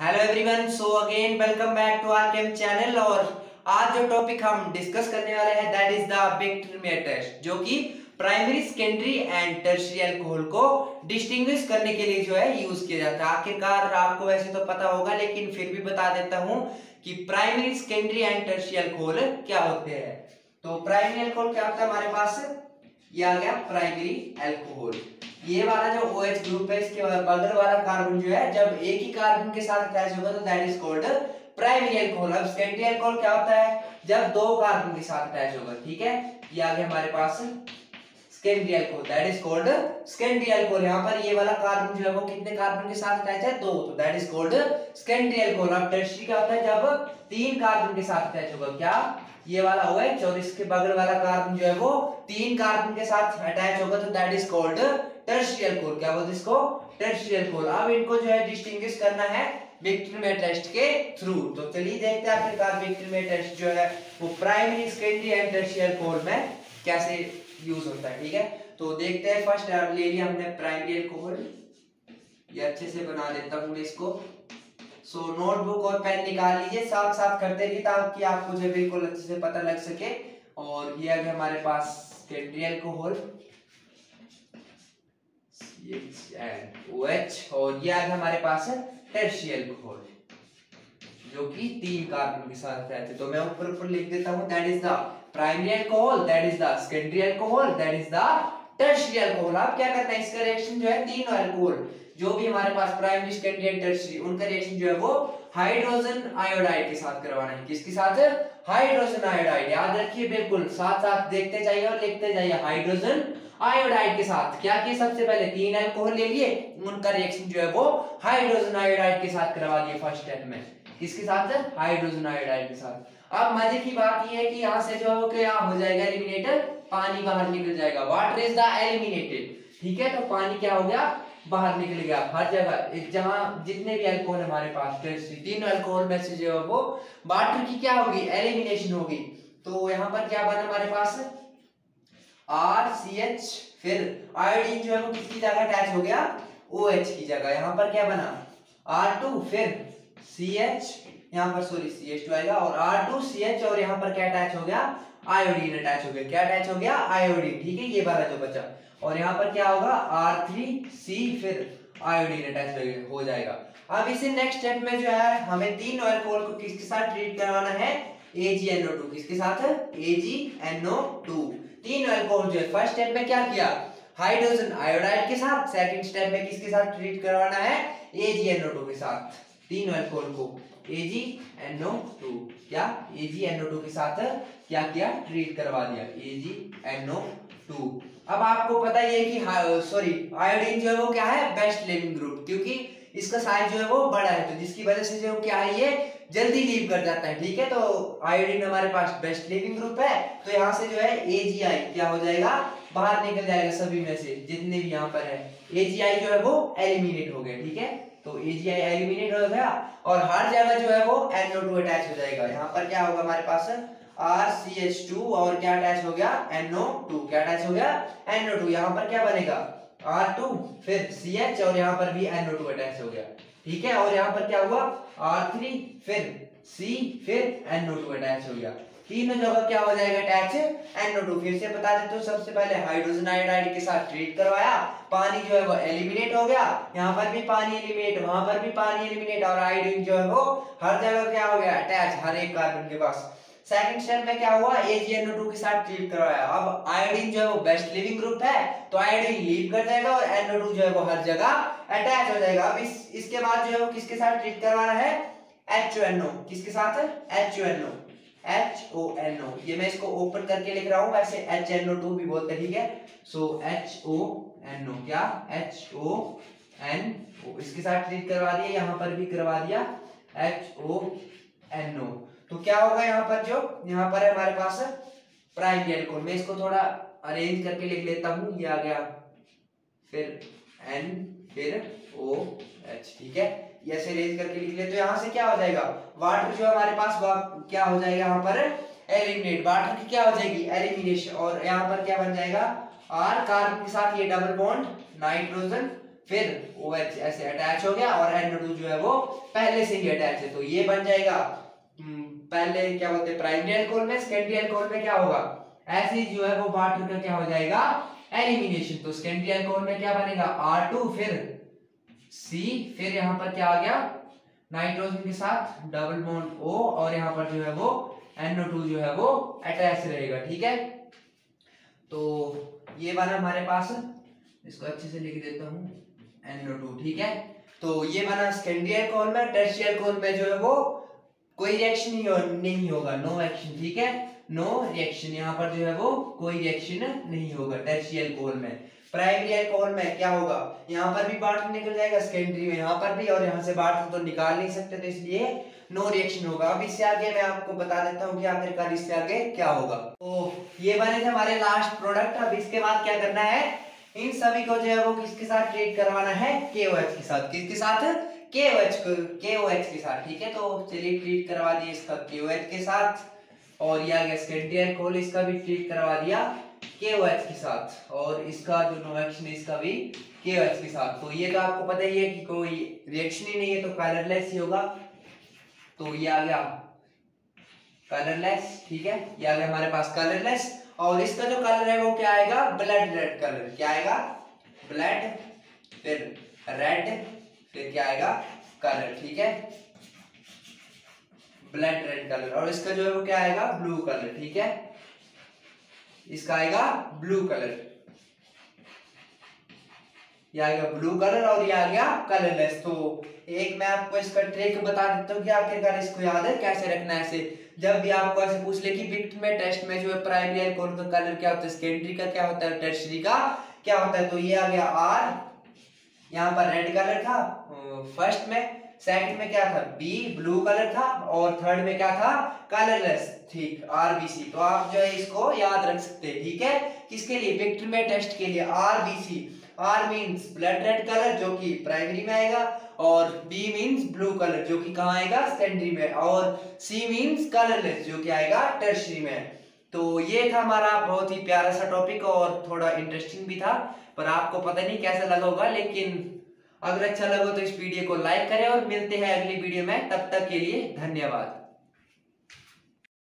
Hello everyone so again welcome back to our chem channel और आज जो topic हम डिस्कस करने वाले हैं that is the bacteria test जो कि primary secondary and tertiary alcohol को डिस्टिंग्विश करने के लिए जो है यूज़ किया जाता है। आखिरकार आपको वैसे तो पता होगा, लेकिन फिर भी बता देता हूँ कि primary secondary and tertiary alcohol क्या होते हैं। तो प्राइमरी अल्कोहल क्या होता है हमारे पास? ये आ गया प्राइमरी एल्कोहल ये वाला जो ओ OH ग्रुप है, इसके बगल वाला कार्बन जो है, जब एक ही कार्बन के साथ अटैच होगा तो that is called primary alcohol अब सेकेंडरी अल्कोहल क्या होता है? जब दो कार्बन के साथ अटैच होगा, ठीक है? ये आ गया हमारे पास secondary alcohol that is called secondary alcohol यहाँ पर ये वाला कार्बन जो है वो कितने कार्बन के साथ अटैच है? दो। तो that is called secondary alcohol अब टर्शियरी क्या होता है? जब तीन कार्बन के साथ अटैच होगा, क्या? ये वाला OH और इसके बगल वाला कार्बन जो है वो तीन कार्बन के साथ अटैच होगा तो that is called tertiary alcohol क्या बोलते इसको? टर्शियल कोल अब इनको जो है डिस्टिंग्विश करना है विक्ट्रीमे टेस्ट के थ्रू तो चलिए देखते हैं आखिरकार विक्ट्रीमे टेस्ट जो है वो primary secondary and tertiary alcohol में कैसे यूज़ होता है ठीक है? तो देखते हैं फ़र्स्ट ले लिया हमने प्राइमरी अल्कोहल ये अच्छे से बना देता हूँ इसको। सो so, नोटबुक और पेन निकाल लीजिए साथ साथ करते रहिए ताकि आपको जो बिल्कुल अच्छे से पता लग सके। और ये है हमारे पास सेकेंडरी अल्कोहल OH और ये आ गया हमारे पास है टर्शियल अल्कोहल जो कि तीन कार्बन के साथ रहते तो मैं ऊपर ऊपर लिख देता हूँ that is the primary alcohol that is the secondary alcohol that is the tertiary alcohol आप क्या करते हैं? इसका रिएक्शन जो है, तीनों अल्कोहल जो भी हमारे पास प्राइमरी सेकेंडरी एंड टर्शियरी उनका रिएक्शन जो है वो हाइड्रोजन आयोडाइड के साथ करवाना है। किसके साथ? हाइड्रोजन आयोडाइड याद रखिए, बिल्कुल, साथ साथ देखते जाइए और लिखते जाइए हाइड्रोजन आयोडाइड के साथ। क्या किया सबसे पहले तीन अल्कोहल ले लिए, उनका रिएक्शन जो है वो हाइड्रोजन आयोडाइड के साथ करवा दिए फ़र्स्ट स्टेप में। किसके साथ? हाइड्रोजन आयोडाइड के साथ। अब मज़े की बात यह है कि यहाँ से जो क्या हो जाएगा एलिमिनेटर पानी बाहर निकल जाएगा। वाटर इज़ द एलिमिनेटेड ठीक है तो पानी क्या हो गया? बाहर निकल गया। हर जगह जहाँ जितने भी अल्कोहल हमारे पास तीन अल्कोहल में से जो वो वाटर की क्या होगी? एलिमिनेशन होगी। तो यहाँ पर क्या बना हमारे पास? आर सी एच फिर आयोडीन जो है वो किसकी जगह अटैच हो गया? ओ OH की जगह। यहाँ पर क्या बना? आर टू फिर सी एच यहाँ पर सॉरी सी एच टू आएगा और आर टू सी एच और यहाँ पर क्या अटैच हो गया? आयोडीन अटैच हो गया। क्या अटैच हो गया? आयोडीन ठीक है, ये वाला जो बचा। और यहाँ पर क्या होगा? आर थ्री सी फिर आयोडीन अटैच हो जाएगा। अब इसे नेक्स्ट स्टेप में जो है, हमें तीन अल्कोहल को किसके साथ ट्रीट करवाना है? AgNO2 किसके साथ है? AgNO2 तीन अल्कोहल जो है फ़र्स्ट स्टेप में क्या किया? हाइड्रोजन आयोडाइड के साथ। सेकंड स्टेप में किसके साथ ट्रीट करवाना है? AgNO2 के साथ। तीन अल्कोहल को। AgNO2 क्या? AgNO2 के साथ क्या किया? ट्रीट करवा दिया। AgNO2 अब आपको पता ही है कि सॉरी आयोडीन जो है वो क्या है? बेस्ट लिविंग ग्रुप क्योंकि इसका साइज़ जो है वो बड़ा है तो जिसकी वजह से जो क्या है, ये जल्दी लीव कर जाता है, ठीक है? तो आयोडीन हमारे पास बेस्ट लिविंग ग्रुप है तो यहाँ से जो है एजीआई क्या हो जाएगा? बाहर निकल जाएगा सभी में से, जितने भी यहाँ पर है। एजीआई जो है वो एलिमिनेट हो गया ठीक है? तो एजीआई एलिमिनेट हो गया और हर जगह जो है वो एनओ टू अटैच हो जाएगा। यहाँ पर क्या होगा हमारे पास? आर सी एच टू और क्या अटैच हो गया? एनओ टू क्या अटैच हो गया? एनओ टू यहाँ पर क्या बनेगा? आर टू फिर सी एच और यहाँ पर भी एनओ टू अटैच हो गया। ठीक है? और यहाँ पर क्या हुआ? आर थ्री फिर सी फिर NO2 अटैच हो गया। तीनों जगह क्या हो जाएगा अटैच एनओ टू फिर से बता देते हो, सबसे पहले हाइड्रोजन आयोडाइड के साथ ट्रीट करवाया। पानी जो है वो एलिमिनेट हो गया। यहाँ पर भी पानी एलिमिनेट वहाँ पर भी पानी एलिमिनेट और आयोडीन जो है वो हर जगह क्या हो गया? अटैच हर एक कार्बन के पास। सेकंड स्टेप में क्या हुआ? AgNO2 के साथ ट्रीट करवाया। अब आयोडीन जो है वो बेस्ट लिविंग ग्रुप है तो आयोडीन लीव कर जाएगा और NO2 जो है वो हर जगह अटैच हो जाएगा। अब इस, इसके बाद जो है वो किसके साथ ट्रीट करवाना है? HONO किसके साथ? HONO HONO ये मैं इसको ओपन करके लिख रहा हूँ। वैसे HNO2 भी बोलते ठीक है? सो HONO क्या? HONO इसके साथ ट्रीट करवा दिया, यहाँ पर भी करवा दिया। HONO तो क्या होगा यहाँ पर जो यहाँ पर है हमारे पास प्राइमरी अल्कोहल मैं इसको थोड़ा अरेंज करके लिख लेता हूँ ये आ गया। फिर एन फिर ओ एच ठीक है? ऐसे अरेंज करके लिख ले तो यहाँ से क्या हो जाएगा? वाटर जो हमारे पास क्या हो जाएगा यहाँ पर? एलिमिनेट वाटर की क्या हो जाएगी? एलिमिनेशन और यहाँ पर क्या बन जाएगा? आर कार्बन के साथ ये डबल बॉन्ड नाइट्रोजन फिर ओ एच ऐसे अटैच हो गया। और NO2 जो है वो पहले से ही अटैच है। तो ये बन जाएगा हम्म, पहले क्या बोलते हैं प्राइमरी अल्कोहल में सेकेंडरी अल्कोहल में क्या होगा? ऐसे जो है वो वाटर का क्या हो जाएगा? एलिमिनेशन तो सेकेंडरी अल्कोहल में क्या बनेगा? R2 फिर C, फिर यहाँ पर क्या आ गया? नाइट्रोजन के साथ डबल बॉन्ड O और यहाँ पर जो है वो NO2 जो है वो अटैच रहेगा, ठीक है? तो ये वाला हमारे पास, इसको अच्छे से लिख देता हूँ NO2 ठीक है? तो ये बना सेकेंडरी अल्कोहल में टर्शियरी अल्कोहल में जो है वो कोई रिएक्शन ही नहीं होगा। नो एक्शन ठीक है? नो रिएक्शन यहाँ पर जो है वो कोई रिएक्शन नहीं होगा टर्शियरी अल्कोहल में। प्राइमरी अल्कोहल में क्या होगा? यहाँ पर भी वाटर निकल जाएगा सेकेंडरी में यहाँ पर भी, और यहाँ से वाटर तो निकाल नहीं सकते तो इसलिए नो रिएक्शन होगा। अब इससे आगे मैं आपको बता देता हूँ कि आखिरकार इससे आगे क्या होगा। तो ये बने थे हमारे लास्ट प्रोडक्ट अब इसके बाद क्या करना है? इन सभी को जो है वो किसके साथ ट्रीट करवाना है? KOH के साथ। किसके साथ? KOH को KOH के साथ, ठीक है? तो चलिए ट्रीट करवा दिए इसका KOH के साथ और ये आ गया स्केंटी अल्कोहल इसका भी ट्रीट करवा दिया KOH के साथ और इसका जो नो एक्शन है, इसका भी KOH के साथ। तो ये तो आपको पता ही है कि कोई रिएक्शन ही नहीं है तो कलरलेस ही होगा। तो ये आ गया कलरलेस ठीक है? ये आ गया हमारे पास कलरलेस और इसका जो कलर है, वो क्या आएगा? ब्लड रेड कलर क्या आएगा? ब्लड फिर रेड फिर क्या आएगा? कलर ठीक है? ब्लड रेड कलर और इसका जो है वो क्या आएगा? ब्लू कलर ठीक है? इसका आएगा ब्लू कलर ये आ गया ब्लू कलर और ये आ गया कलरलेस तो एक मैं आपको इसका ट्रिक बता देता हूँ कि आखिरकार इसको याद है कैसे रखना है ऐसे जब भी आपको ऐसे पूछ ले कि बिट में टेस्ट में जो है प्राइमरी अल्कोहल का कलर क्या होता है? सेकेंडरी का क्या होता है? टेस्टरी का क्या होता है? तो ये आ गया आर यहाँ पर रेड कलर था फ़र्स्ट में सेकंड में क्या था? बी ब्लू कलर था और थर्ड में क्या था? कलरलेस ठीक आरबीसी तो आप जो है इसको याद रख सकते हैं, ठीक है? किसके लिए? विक्टर में टेस्ट के लिए। RBC R means blood red colour जो कि प्राइमरी में आएगा और बी मीन्स ब्लू कलर जो कि कहाँ आएगा? सेकेंडरी में। और सी मीन्स कलरलेस जो कि आएगा टर्शरी में। तो ये था हमारा बहुत ही प्यारा सा टॉपिक और थोड़ा इंटरेस्टिंग भी था। पर आपको पता नहीं कैसा लगा होगा, लेकिन अगर अच्छा लगा तो इस वीडियो को लाइक करें और मिलते हैं अगली वीडियो में। तब तक के लिए धन्यवाद।